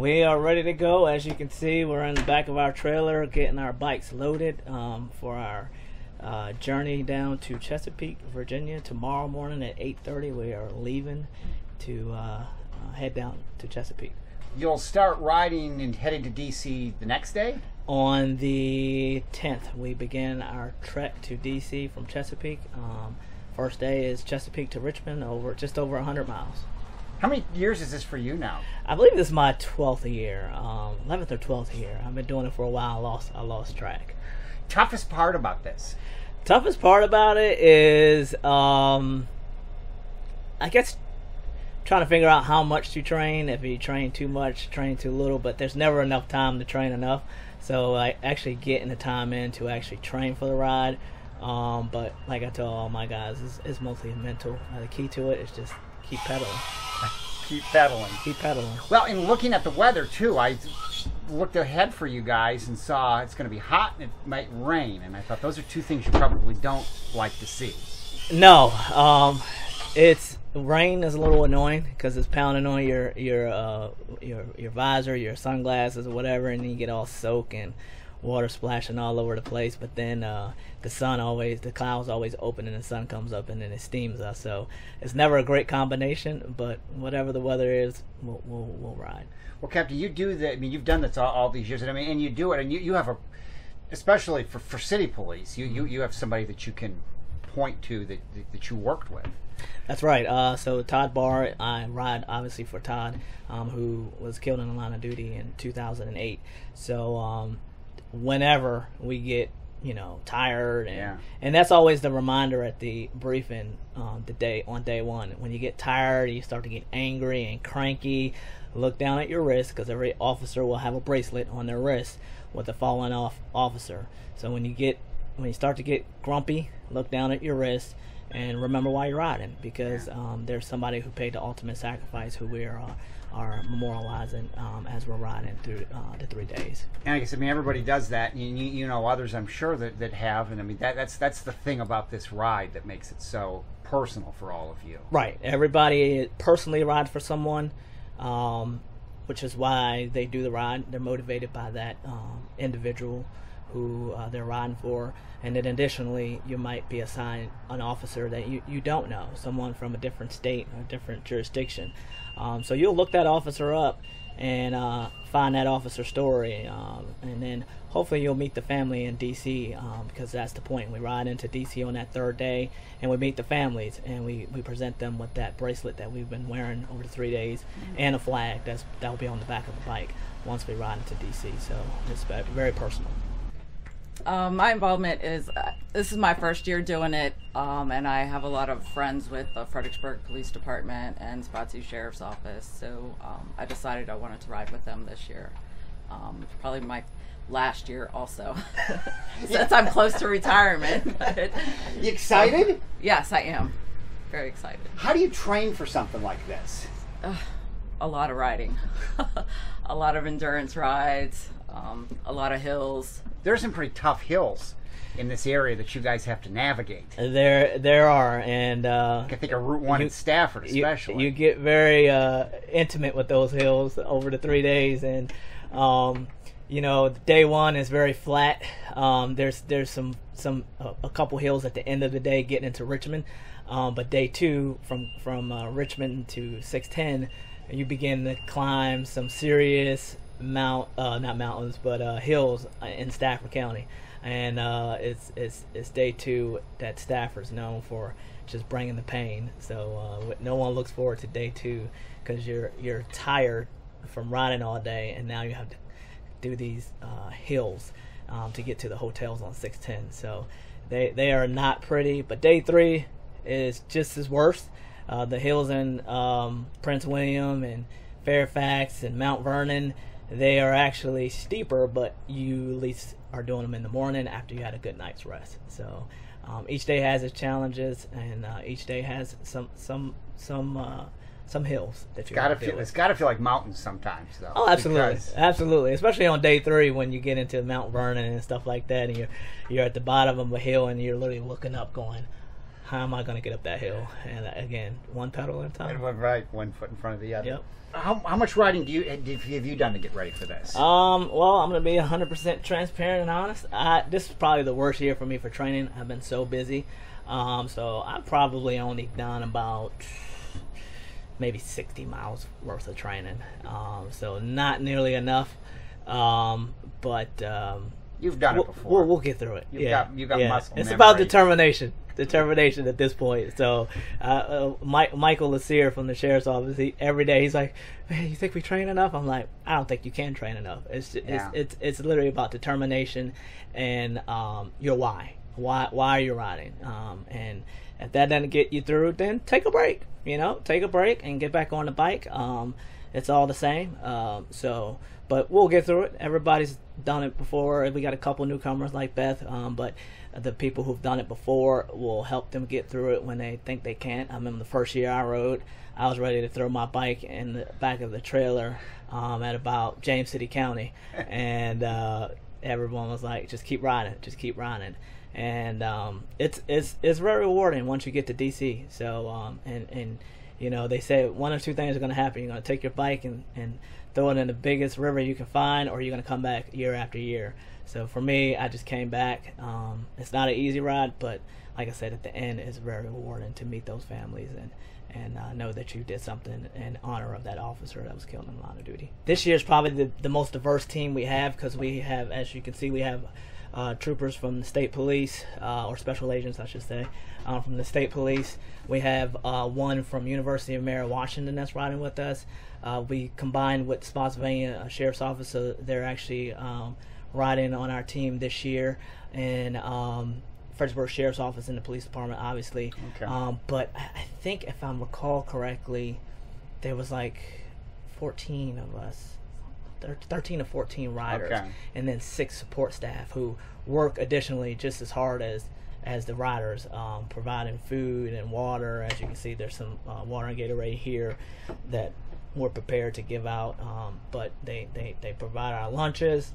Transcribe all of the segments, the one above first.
We are ready to go. As you can see, we're in the back of our trailer getting our bikes loaded um, for our uh, journey down to Chesapeake, Virginia. Tomorrow morning at 8.30, we are leaving to uh, uh, head down to Chesapeake. You'll start riding and heading to DC the next day? On the 10th, we begin our trek to DC from Chesapeake. Um, first day is Chesapeake to Richmond, over just over 100 miles. How many years is this for you now? I believe this is my 12th year, um, 11th or 12th year. I've been doing it for a while. I lost, I lost track. Toughest part about this? Toughest part about it is, um, I guess, trying to figure out how much to train. If you train too much, train too little, but there's never enough time to train enough. So I actually getting the time in to actually train for the ride. Um, but like I tell all my guys, it's, it's mostly mental. Uh, the key to it is just keep pedaling. Keep pedaling. Keep pedaling. Well, in looking at the weather too, I looked ahead for you guys and saw it's going to be hot and it might rain, and I thought those are two things you probably don't like to see. No, um, it's rain is a little annoying because it's pounding on your your uh, your your visor, your sunglasses, or whatever, and you get all soaked and water splashing all over the place. But then uh, the sun always, the clouds always open and the sun comes up and then it steams us. So it's never a great combination, but whatever the weather is, we'll, we'll, we'll ride. Well, Captain, you do that. I mean, you've done this all, all, these years, and I mean, and you do it, and you, you have a, especially for, for city police, you, you, you have somebody that you can point to that, that you worked with. That's right. Uh, so Todd Barr, I ride obviously for Todd, um, who was killed in the line of duty in 2008. So um, whenever we get you know tired and Yeah. and that's always the reminder at the briefing um, the day on day one when you get tired you start to get angry and cranky look down at your wrist because every officer will have a bracelet on their wrist with the fallen off officer so when you get when you start to get grumpy look down at your wrist and remember why you're riding because um, there's somebody who paid the ultimate sacrifice who we are uh, are memorializing um, as we're riding through uh, the three days And I guess I mean everybody does that. And you, you, you know others, I'm sure that, that have. And I mean that, that's that's the thing about this ride that makes it so personal for all of you. Right. Everybody personally rides for someone, um, which is why they do the ride. They're motivated by that um, individual who uh, they're riding for. And then additionally, you might be assigned an officer that you, you don't know, someone from a different state or a different jurisdiction. Um, so you'll look that officer up and uh, find that officer story. Um, and then hopefully you'll meet the family in DC um, because that's the point. We ride into DC on that third day and we meet the families and we, we present them with that bracelet that we've been wearing over the three days and a flag that's that'll be on the back of the bike once we ride into DC. So it's very personal. Um, my involvement is uh, this is my first year doing it, um, and I have a lot of friends with the Fredericksburg Police Department and Spotsy Sheriff's Office. So um, I decided I wanted to ride with them this year. Um, probably my last year also, since I'm close to retirement. But, You excited? yes, I am very excited. How do you train for something like this? A lot of riding, a lot of endurance rides, um, a lot of hills. There's some pretty tough hills in this area that you guys have to navigate. There there are and uh, I think of Route One You- in Stafford, you, especially. you get very uh, intimate with those hills over the three days, and um, you know, day one is very flat. Um, there's there's some some a, a couple hills at the end of the day getting into Richmond, um, but day two from from uh, Richmond to 610, you begin to climb some serious mount uh, not mountains but uh, hills in Stafford County, and uh, it's it's it's day two that Stafford's known for just bringing the pain. So uh, no one looks forward to day two because you're you're tired from riding all day, and now you have to do these uh, hills um, to get to the hotels on 610. So they they are not pretty. But day three is just as worse. Uh, the hills in um, Prince William and Fairfax and Mount Vernon, they are actually steeper, but you at least are doing them in the morning after you had a good night's rest. So um, each day has its challenges, and uh, each day has some some some uh, some hills that you gotta have to feel, it's got to feel like mountains sometimes, though. Oh, absolutely, because- absolutely. Especially on day three when you get into Mount Vernon and stuff like that, and you're you're at the bottom of a hill and you're literally looking up, going, how am I going to get up that hill? And uh, again, one pedal at a time. Right, one foot in front of the other. Yep. How, how much riding do you have you done to get ready for this? Um, well, I'm gonna be 100% transparent and honest. I, this is probably the worst year for me for training. I've been so busy. Um, so I've probably only done about maybe 60 miles worth of training. Um, so not nearly enough. Um, but um, You've done we'll, it before. We'll, we'll get through it. You've yeah, got- you've got yeah. muscle It's memory. about determination. Determination at this point. So, uh, uh, Mike, Michael Lassier from the sheriff's office, he, every day he's like, "Man, you think we train enough?" I'm like, "I don't think you can train enough. It's it's Yeah. it's, it's literally about determination and um, your why. Why why are you riding? Um, and if that doesn't get you through, then take a break. You know, take a break and get back on the bike. Um, it's all the same. Um, so, but we'll get through it. Everybody's done it before. We got a couple newcomers like Beth, um, but the people who've done it before will help them get through it when they think they can't. I remember the first year I rode, I was ready to throw my bike in the back of the trailer um, at about James City County, and uh, everyone was like, "Just keep riding, just keep riding." And um, it's it's it's very rewarding once you get to DC. So um, and and you know they say one or two things are going to happen. You're going to take your bike and and throw it in the biggest river you can find, or you're going to come back year after year. So for me, I just came back. Um, it's not an easy ride, but like I said, at the end, it's very rewarding to meet those families and and uh, know that you did something in honor of that officer that was killed in the line of duty. This year is probably the, the most diverse team we have because we have, as you can see, we have uh, troopers from the state police uh, or special agents, I should say, uh, from the state police. We have uh, one from University of Mary Washington that's riding with us. Uh, we combined with Spotsylvania Sheriff's Office, so they're actually um, riding on our team this year, and um, Fredericksburg Sheriff's Office and the police department, obviously. Okay. Um, but I I think, if I recall correctly, there was like 14 of us, thir- 13 to 14 riders, Okay. and then six support staff who work additionally just as hard as as the riders, um, providing food and water. As you can see, there's some uh, water and Gatorade here that we're prepared to give out. Um, but they, they, they provide our lunches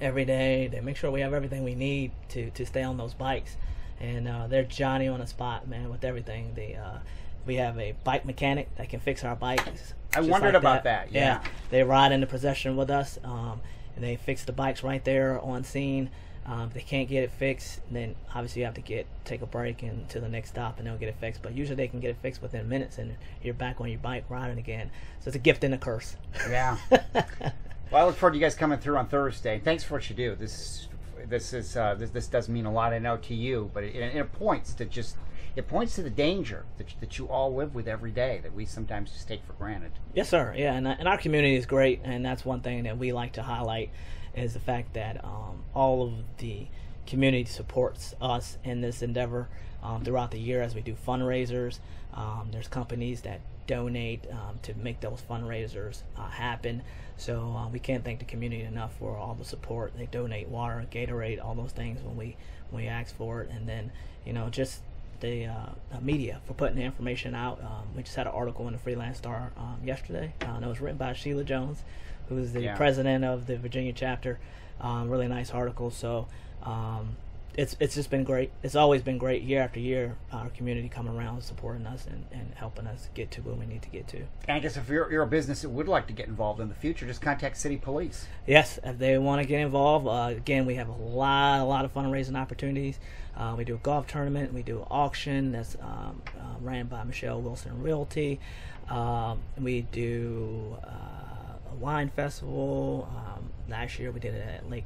every day. They make sure we have everything we need to, to stay on those bikes. And uh, they're Johnny on the spot, man, with everything. They, uh, we have a bike mechanic that can fix our bikes. I wondered like about that, yeah. they ride into possession with us, um, and they fix the bikes right there on scene. Um, if they can't get it fixed, then obviously you have to get take a break and to the next stop, and they'll get it fixed. But usually they can get it fixed within minutes, and you're back on your bike riding again. So it's a gift and a curse. Yeah. well, I look forward to you guys coming through on Thursday. Thanks for what you do. This this is uh, this, this does mean a lot, I know, to you, but it, it points to just it points to the danger that, that you all live with every day that we sometimes just take for granted. Yes, sir. Yeah, and, and our community is great, and that's one thing that we like to highlight is the fact that um, all of the community supports us in this endeavor um, throughout the year as we do fundraisers. Um, there's companies that donate um, to make those fundraisers uh, happen. So uh, we can't thank the community enough for all the support. They donate water, Gatorade, all those things when we when we ask for it, and then you know just the uh, uh, media for putting the information out. Um, we just had an article in the Free Lance-Star um, yesterday. Uh, and it was written by Sheila Jones, who is the Yeah. president of the Virginia chapter. Um, really nice article. So um, it's it's just been great. It's always been great year after year. Our community coming around, supporting us, and, and helping us get to where we need to get to. And I guess if you're, you're a business that would like to get involved in the future, just contact city police. Yes, if they want to get involved, uh, again, we have a lot, a lot of fundraising opportunities. Uh, we do a golf tournament, we do an auction that's um, uh, ran by Michelle Wilson Realty. Um, we do uh, a wine festival. Um, last year we did it at Lake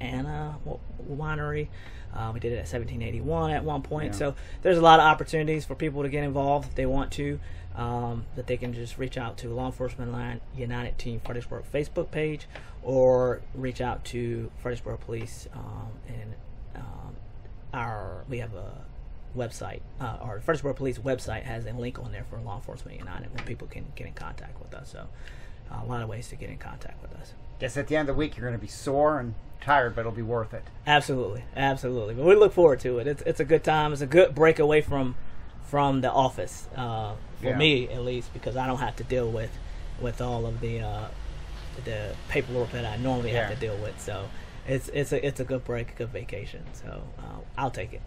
Anna Winery. Uh, we did it at 1781 at one point. Yeah. So there's a lot of opportunities for people to get involved if they want to. Um, that they can just reach out to Law Enforcement Line United Team Fredericksburg Facebook page or reach out to Fredericksburg Police um, and um, our we have a website uh, our Fredericksburg Police website has a link on there for Law Enforcement United where people can get in contact with us. So a lot of ways to get in contact with us. Guess at the end of the week you're going to be sore and tired, but it'll be worth it. Absolutely, absolutely. But we look forward to it. It's it's a good time. It's a good break away from from the office uh, for Yeah. me at least because I don't have to deal with with all of the uh, the paperwork that I normally have to deal with. So it's it's a it's a good break, a good vacation. So uh, I'll take it.